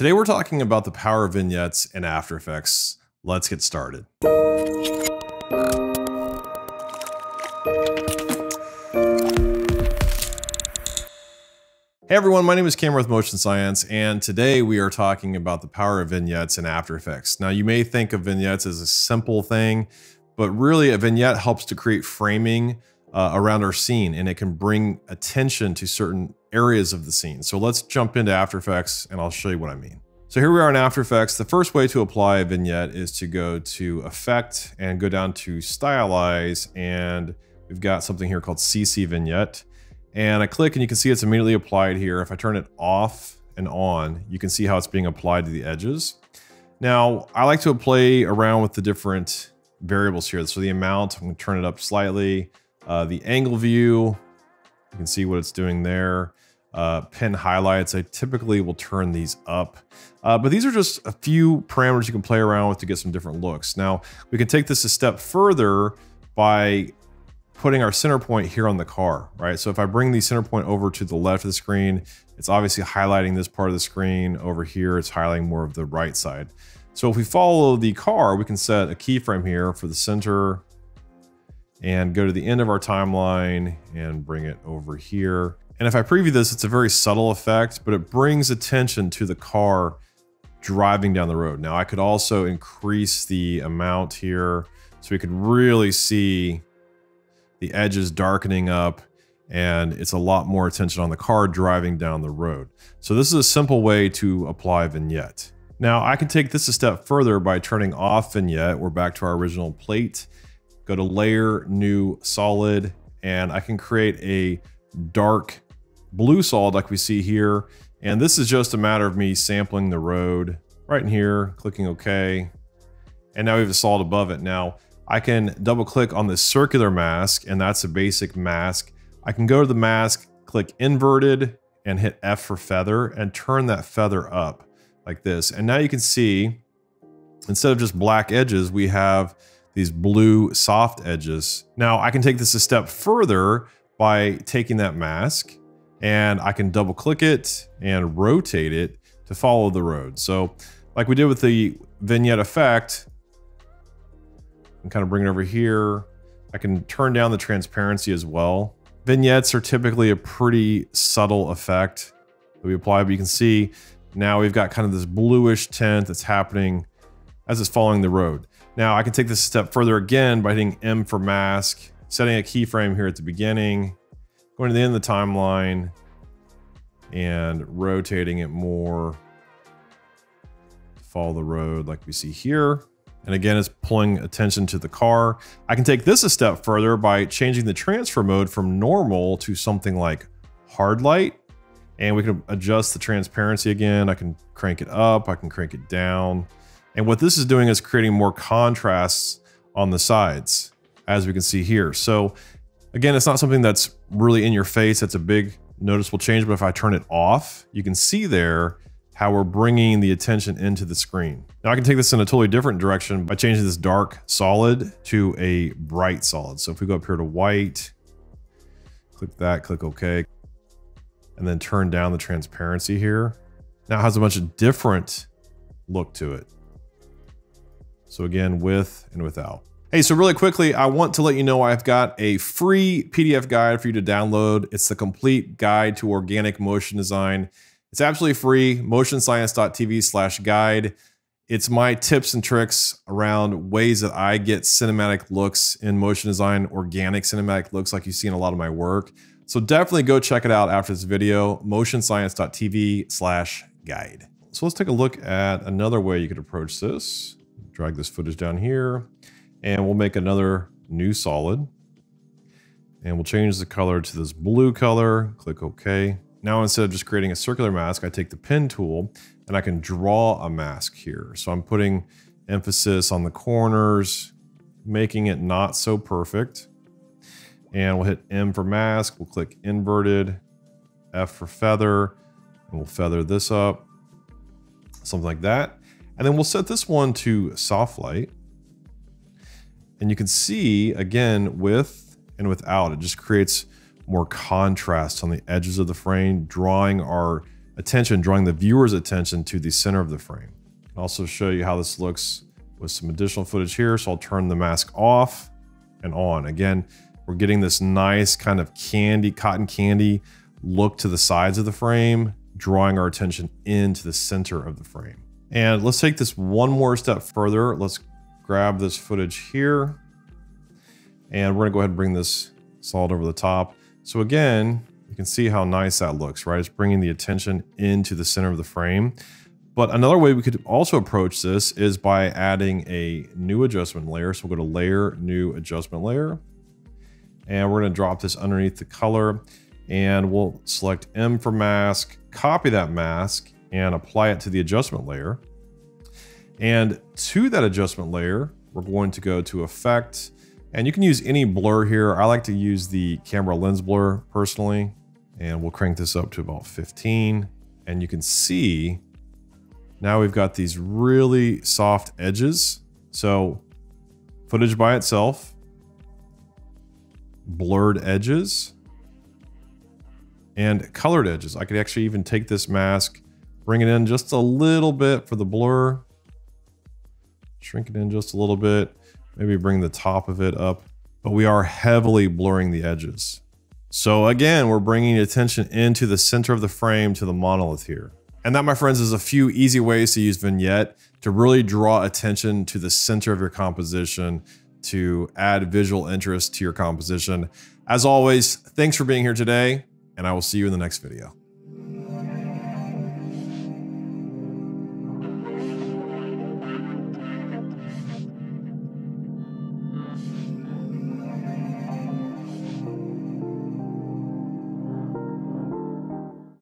Today we're talking about the power of vignettes in After Effects. Let's get started. Hey everyone, my name is Cameron with Motion Science, and today we are talking about the power of vignettes in After Effects. Now, you may think of vignettes as a simple thing, but really a vignette helps to create framing uh, around our scene, and it can bring attention to certain areas of the scene. So let's jump into After Effects, and I'll show you what I mean. So here we are in After Effects. The first way to apply a vignette is to go to Effect and go down to Stylize, and we've got something here called CC Vignette and I click and you can see it's immediately applied here. If I turn it off and on, you can see how it's being applied to the edges. Now, I like to play around with the different variables here. So the amount, I'm gonna turn it up slightly. Uh, the angle view, you can see what it's doing there. Uh, pin highlights, I typically will turn these up. Uh, but these are just a few parameters you can play around with to get some different looks. Now, we can take this a step further by putting our center point here on the car, right? So if I bring the center point over to the left of the screen, it's obviously highlighting this part of the screen. Over here, it's highlighting more of the right side. So if we follow the car, we can set a keyframe here for the center and go to the end of our timeline and bring it over here. And if I preview this, it's a very subtle effect, but it brings attention to the car driving down the road. Now I could also increase the amount here so we could really see the edges darkening up, and it's a lot more attention on the car driving down the road. So this is a simple way to apply vignette. Now I can take this a step further by turning off vignette. We're back to our original plate. Go to layer, new solid, and I can create a dark blue solid like we see here. And this is just a matter of me sampling the road right in here, clicking OK. And now we have a solid above it. Now, I can double click on the circular mask and that's a basic mask. I can go to the mask, click inverted and hit F for feather and turn that feather up like this. And now you can see instead of just black edges, we have these blue soft edges. Now I can take this a step further by taking that mask and I can double click it and rotate it to follow the road. So like we did with the vignette effect, and kind of bring it over here. I can turn down the transparency as well. Vignettes are typically a pretty subtle effect that we apply, but you can see now we've got kind of this bluish tint that's happening as it's following the road. Now I can take this a step further again by hitting M for mask, setting a keyframe here at the beginning, going to the end of the timeline, and rotating it more follow the road like we see here. And again, it's pulling attention to the car. I can take this a step further by changing the transfer mode from normal to something like hard light. And we can adjust the transparency again. I can crank it up, I can crank it down. And what this is doing is creating more contrasts on the sides, as we can see here. So again, it's not something that's really in your face. That's a big noticeable change. But if I turn it off, you can see there how we're bringing the attention into the screen. Now I can take this in a totally different direction by changing this dark solid to a bright solid. So if we go up here to white, click that, click OK, and then turn down the transparency here. Now it has a bunch of different look to it. So again, with and without. Hey, so really quickly, I want to let you know I've got a free PDF guide for you to download. It's the complete guide to organic motion design. It's absolutely free, motionscience.tv slash guide. It's my tips and tricks around ways that I get cinematic looks in motion design, organic cinematic looks like you see in a lot of my work. So definitely go check it out after this video, motionscience.tv slash guide. So let's take a look at another way you could approach this. Drag this footage down here and we'll make another new solid. And we'll change the color to this blue color, click OK. Now instead of just creating a circular mask, I take the pen tool and I can draw a mask here. So I'm putting emphasis on the corners, making it not so perfect. And we'll hit M for mask, we'll click inverted, F for feather, and we'll feather this up, something like that. And then we'll set this one to soft light. And you can see, again, with and without, it just creates more contrast on the edges of the frame, drawing our attention, drawing the viewer's attention to the center of the frame. I'll also show you how this looks with some additional footage here. So I'll turn the mask off and on. Again, we're getting this nice kind of candy, cotton candy look to the sides of the frame, drawing our attention into the center of the frame. And let's take this one more step further. Let's grab this footage here. And we're gonna go ahead and bring this solid over the top. So again, you can see how nice that looks, right? It's bringing the attention into the center of the frame. But another way we could also approach this is by adding a new adjustment layer. So we'll go to layer, new adjustment layer. And we're gonna drop this underneath the color and we'll select M for mask, copy that mask and apply it to the adjustment layer. And to that adjustment layer, we're going to go to effect and you can use any blur here. I like to use the camera lens blur personally and we'll crank this up to about 15 and you can see now we've got these really soft edges. So footage by itself, blurred edges, and colored edges. I could actually even take this mask, bring it in just a little bit for the blur, shrink it in just a little bit, maybe bring the top of it up, but we are heavily blurring the edges. So again, we're bringing attention into the center of the frame to the monolith here. And that, my friends, is a few easy ways to use Vignette to really draw attention to the center of your composition, to add visual interest to your composition. As always, thanks for being here today, and I will see you in the next video.